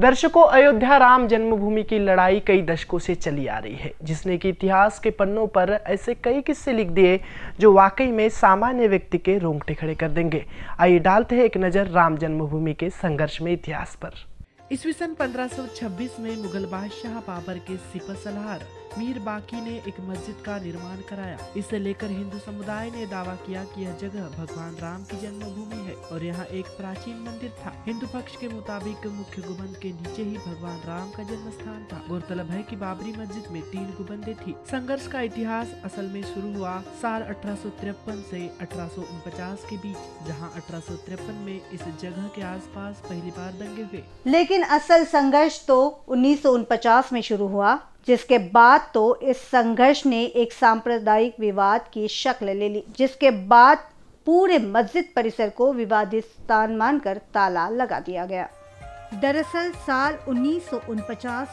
दर्शकों, अयोध्या राम जन्मभूमि की लड़ाई कई दशकों से चली आ रही है, जिसने कि इतिहास के पन्नों पर ऐसे कई किस्से लिख दिए, जो वाकई में सामान्य व्यक्ति के रोंगटे खड़े कर देंगे। आइए डालते हैं एक नज़र राम जन्मभूमि के संघर्ष में इतिहास पर। ईस्वी सन 1526 में मुगल बादशाह बाबर के सिपा सलार मीर बाकी ने एक मस्जिद का निर्माण कराया। इसे लेकर हिंदू समुदाय ने दावा किया कि यह जगह भगवान राम की जन्मभूमि है और यहाँ एक प्राचीन मंदिर था। हिंदू पक्ष के मुताबिक मुख्य गुबंद के नीचे ही भगवान राम का जन्म स्थान था। गौरतलब है कि बाबरी मस्जिद में तीन गुबंदे थी। संघर्ष का इतिहास असल में शुरू हुआ साल अठारह से अठारह के बीच, जहाँ अठारह सौ तिरपन में इस जगह के आसपास पहली बार दंगे हुए। लेकिन असल संघर्ष तो उन्नीस में शुरू हुआ। जिसके बाद तो इस संघर्ष ने एक सांप्रदायिक विवाद की शक्ल ले ली, जिसके बाद पूरे मस्जिद परिसर को विवादित स्थान मानकर ताला लगा दिया गया। दरअसल साल उन्नीस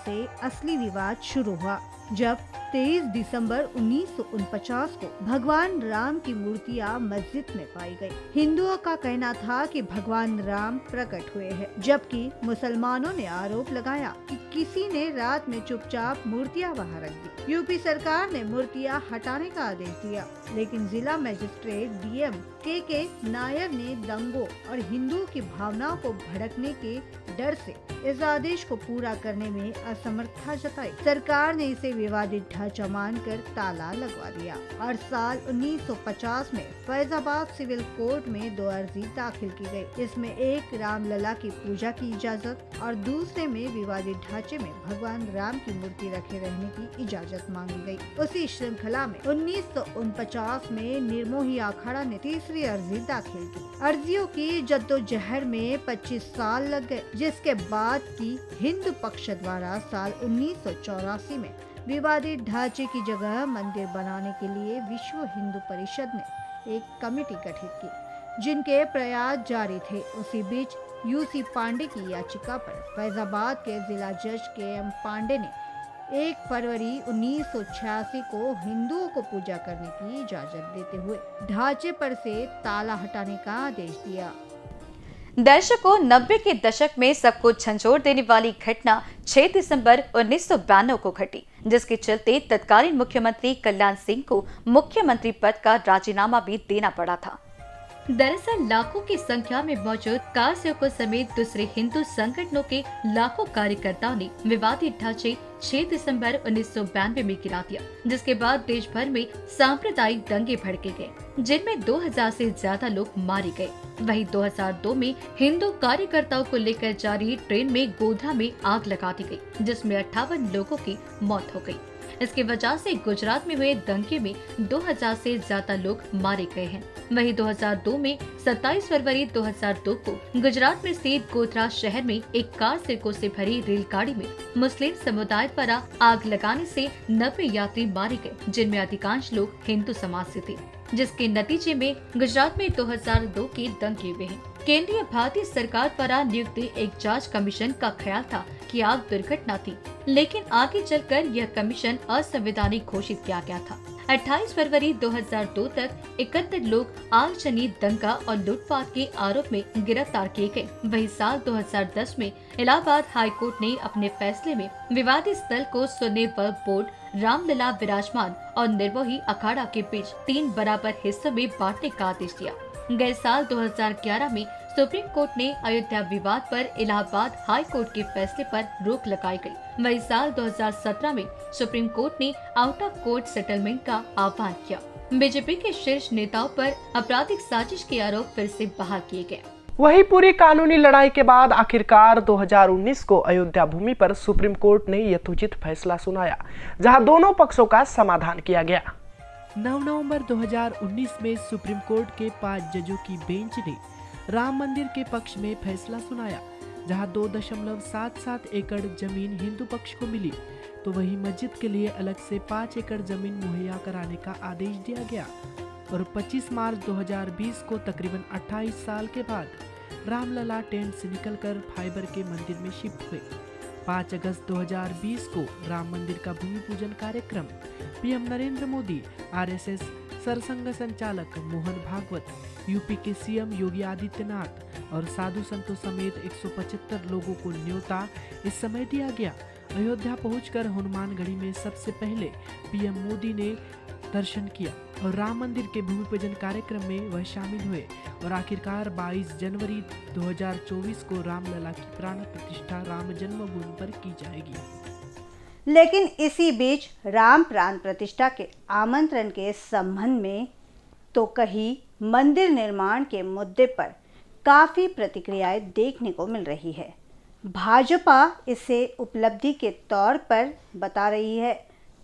से असली विवाद शुरू हुआ। जब 23 दिसंबर उन्नीस को भगवान राम की मूर्तियाँ मस्जिद में पाई गई। हिंदुओं का कहना था कि भगवान राम प्रकट हुए हैं, जबकि मुसलमानों ने आरोप लगाया कि किसी ने रात में चुपचाप मूर्तियाँ वहाँ रख दी यूपी सरकार ने मूर्तियाँ हटाने का आदेश दिया लेकिन जिला मजिस्ट्रेट डीएम के के नायर ने दंगों और हिंदुओं की भावनाओं को भड़कने के डर से इस आदेश को पूरा करने में असमर्थता जताई सरकार ने इसे विवादित ढांचा मानकर ताला लगवा दिया और साल 1950 में फैजाबाद सिविल कोर्ट में दो अर्जी दाखिल की गई। इसमें एक, रामलला की पूजा की इजाज़त और दूसरे में विवादित ढांचे में भगवान राम की मूर्ति रखे रहने की इजाज़त मांगी गई। उसी श्रृंखला में उन्नीस में निर्मोही अखाड़ा ने तीसरी अर्जी दाखिल की अर्जियों की जद्दोजहर में 25 साल लग गए, जिसके बाद की हिंदू पक्ष द्वारा साल उन्नीस सौ चौरासी में विवादित ढांचे की जगह मंदिर बनाने के लिए विश्व हिंदू परिषद ने एक कमेटी गठित की, जिनके प्रयास जारी थे। उसी बीच यूसी पांडे की याचिका पर फैजाबाद के जिला जज के एम पांडे ने एक फरवरी उन्नीस सौ छियासी को हिंदुओं को पूजा करने की इजाज़त देते हुए ढांचे पर से ताला हटाने का आदेश दिया। दर्शकों, नब्बे के दशक में सबको झंझोर देने वाली घटना 6 दिसंबर उन्नीस को घटी। जिसके चलते तत्कालीन मुख्यमंत्री कल्याण सिंह को मुख्यमंत्री पद का राजीनामा भी देना पड़ा था। दरअसल लाखों की संख्या में मौजूद कार सेवकों समेत दूसरे हिंदू संगठनों के लाखों कार्यकर्ताओं ने विवादित ढांचे 6 दिसंबर उन्नीस में गिरा दिया, जिसके बाद देश भर में सांप्रदायिक दंगे भड़के गए, जिनमें 2000 से ज़्यादा लोग मारे गए। वहीं 2002 में हिंदू कार्यकर्ताओं को लेकर जारी ट्रेन में गोधरा में आग लगा दी गई, जिसमें अट्ठावन लोगों की मौत हो गई। इसकी वजह से गुजरात में हुए दंगे में 2000 से ज़्यादा लोग मारे गए हैं। वहीं 2002 में 27 फरवरी 2002 को गुजरात में स्थित गोधरा शहर में एक कार सिरकों से भरी रेलगाड़ी में मुस्लिम समुदाय द्वारा आग लगाने से नब्बे यात्री मारे गए, जिनमें अधिकांश लोग हिंदू समाज से थे, जिसके नतीजे में गुजरात में 2002 के दंगे हुए हैं। केंद्रीय भारतीय सरकार द्वारा नियुक्त एक जाँच कमीशन का ख्याल था कि आग दुर्घटना थी, लेकिन आगे चलकर यह कमीशन असंवैधानिक घोषित किया गया था। 28 फरवरी 2002 तक इकहत्तर लोग आग आगजनी, दंगा और लूटपाट के आरोप में गिरफ़्तार किए गए। वही साल 2010 में इलाहाबाद हाई कोर्ट ने अपने फैसले में विवादित स्थल को सुनने पर बोर्ड, रामलला विराजमान और निर्वोही अखाड़ा के बीच तीन बराबर हिस्सों में बांटने का आदेश दिया। गए साल 2011 में सुप्रीम कोर्ट ने अयोध्या विवाद पर इलाहाबाद हाई कोर्ट के फैसले पर रोक लगाई गई। वही साल 2017 में सुप्रीम कोर्ट ने आउट ऑफ़ कोर्ट सेटलमेंट का आह्वान किया। बीजेपी के शीर्ष नेताओं पर आपराधिक साजिश के आरोप फिर से बहाल किए गए। वही पूरी कानूनी लड़ाई के बाद आखिरकार 2019 को अयोध्या भूमि पर सुप्रीम कोर्ट ने यथोचित फैसला सुनाया जहाँ दोनों पक्षों का समाधान किया गया। 9 नवंबर 2019 में सुप्रीम कोर्ट के पाँच जजों की बेंच ने राम मंदिर के पक्ष में फैसला सुनाया। जहाँ दो दशमलव सात सात एकड़ ज़मीन हिंदू पक्ष को मिली तो वही मस्जिद के लिए अलग से पाँच एकड़ ज़मीन मुहैया कराने का आदेश दिया गया। और 25 मार्च 2020 को तकरीबन 28 साल के बाद रामलला टेंट से निकलकर फाइबर के मंदिर में शिफ्ट हुए। 5 अगस्त 2020 को राम मंदिर का भूमि पूजन कार्यक्रम। पीएम नरेंद्र मोदी, आरएसएस सरसंघ संचालक मोहन भागवत, यूपी के सीएम योगी आदित्यनाथ और साधु संतों समेत 175 लोगों को न्योता। इस समय दिया गया। अयोध्या पहुंचकर हनुमानगढ़ी में सबसे पहले पीएम मोदी ने दर्शन किया और राम मंदिर के भूमि पूजन कार्यक्रम में वह शामिल हुए और आखिरकार 22 जनवरी 2024 को रामलला की प्राण प्रतिष्ठा राम जन्मभूमि पर की जाएगी। लेकिन इसी बीच राम प्राण प्रतिष्ठा के आमंत्रण के संबंध में तो कहीं मंदिर निर्माण के मुद्दे पर काफ़ी प्रतिक्रियाएँ देखने को मिल रही है। भाजपा इसे उपलब्धि के तौर पर बता रही है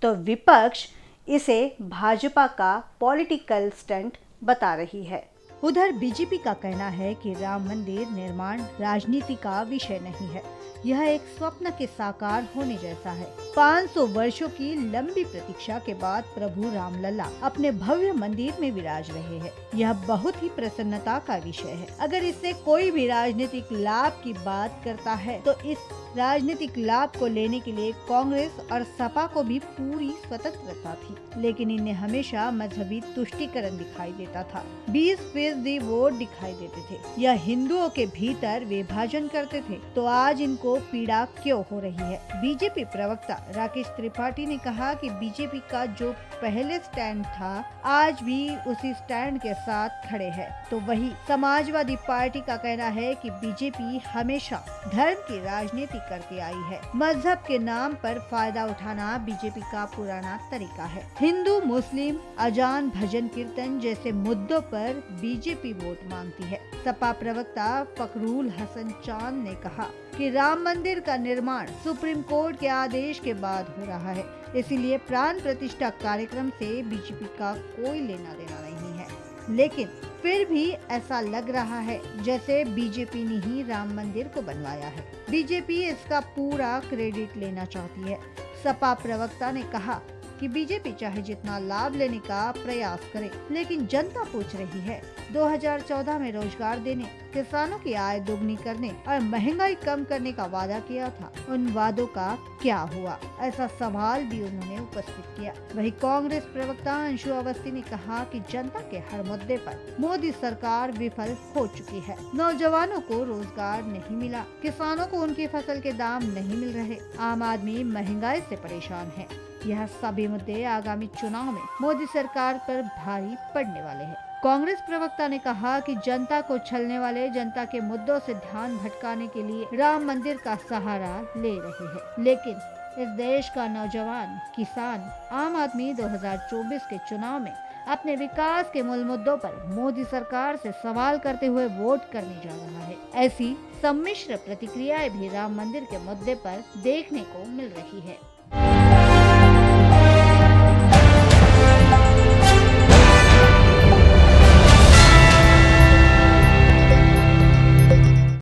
तो विपक्ष इसे भाजपा का पॉलिटिकल स्टंट बता रही है। उधर बीजेपी का कहना है कि राम मंदिर निर्माण राजनीति का विषय नहीं है यह एक स्वप्न के साकार होने जैसा है। 500 वर्षों की लंबी प्रतीक्षा के बाद प्रभु रामलला अपने भव्य मंदिर में विराज रहे हैं। यह बहुत ही प्रसन्नता का विषय है। अगर इससे कोई भी राजनीतिक लाभ की बात करता है तो इस राजनीतिक लाभ को लेने के लिए कांग्रेस और सपा को भी पूरी स्वतंत्रता थी। लेकिन इन्हें हमेशा मजहबी तुष्टिकरण दिखाई देता था। 20 फ़ीसदी वोट दिखाई देते थे। यह हिंदुओं के भीतर विभाजन करते थे। तो आज इनको पीड़ा क्यों हो रही है? बीजेपी प्रवक्ता राकेश त्रिपाठी ने कहा कि बीजेपी का जो पहले स्टैंड था, आज भी उसी स्टैंड के साथ खड़े हैं। तो वही समाजवादी पार्टी का कहना है कि बीजेपी हमेशा धर्म की राजनीति करके आई है। मज़हब के नाम पर फ़ायदा उठाना बीजेपी का पुराना तरीका है। हिंदू, मुस्लिम, अजान, भजन, कीर्तन जैसे मुद्दों पर बीजेपी वोट मांगती है। सपा प्रवक्ता फकरूल हसन चाँद ने कहा कि राम मंदिर का निर्माण सुप्रीम कोर्ट के आदेश के बाद हो रहा है। इसीलिए प्राण प्रतिष्ठा कार्यक्रम से बीजेपी का कोई लेना देना नहीं है। लेकिन फिर भी ऐसा लग रहा है जैसे बीजेपी ने ही राम मंदिर को बनवाया है। बीजेपी इसका पूरा क्रेडिट लेना चाहती है। सपा प्रवक्ता ने कहा कि बीजेपी चाहे जितना लाभ लेने का प्रयास करे, लेकिन जनता पूछ रही है 2014 में रोज़गार देने, किसानों की आय दोगुनी करने और महँगाई कम करने का वादा किया था। उन वादों का क्या हुआ? ऐसा सवाल भी उन्होंने उपस्थित किया। वही कांग्रेस प्रवक्ता अंशु अवस्थी ने कहा कि जनता के हर मुद्दे पर मोदी सरकार विफल हो चुकी है। नौजवानों को रोज़गार नहीं मिला। किसानों को उनकी फ़सल के दाम नहीं मिल रहे। आम आदमी महँगाई से परेशान है। यह सभी मुद्दे आगामी चुनाव में मोदी सरकार पर भारी पड़ने वाले हैं। कांग्रेस प्रवक्ता ने कहा कि जनता को छलने वाले, जनता के मुद्दों से ध्यान भटकाने के लिए राम मंदिर का सहारा ले रहे हैं। लेकिन इस देश का नौजवान किसान, आम आदमी 2024 के चुनाव में अपने विकास के मूल मुद्दों पर मोदी सरकार से सवाल करते हुए वोट करने जा रहा है। ऐसी सम्मिश्र प्रतिक्रियाएँ भी राम मंदिर के मुद्दे पर देखने को मिल रही है।